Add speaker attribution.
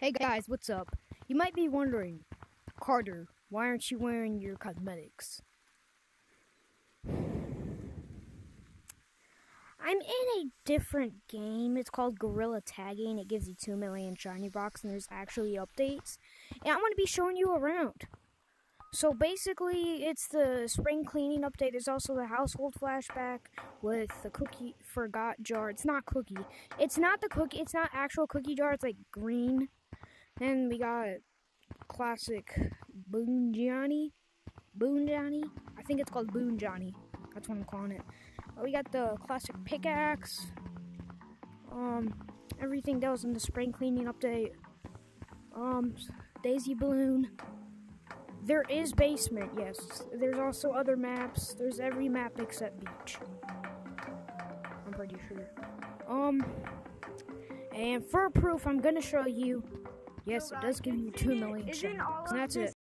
Speaker 1: Hey guys, what's up? You might be wondering, Carter, why aren't you wearing your cosmetics? I'm in a different game. It's called Gorilla Tagging. It gives you 2 million shiny rocks and there's actually updates. And I'm going to be showing you around. So basically, it's the spring cleaning update. There's also the household flashback with the cookie forgot jar. It's not cookie. It's not the cookie. It's not actual cookie jar. It's like green. Then we got classic Boon Johnny. Boon Johnny. I think it's called Boon Johnny. That's what I'm calling it. We got the classic pickaxe. Um, everything that was in the spring cleaning update. Um, Daisy Balloon. There is basement, yes. There's also other maps. There's every map except beach. I'm pretty sure. Um, and for proof, I'm gonna show you. Yes, it does give you two million shiny. And that's it.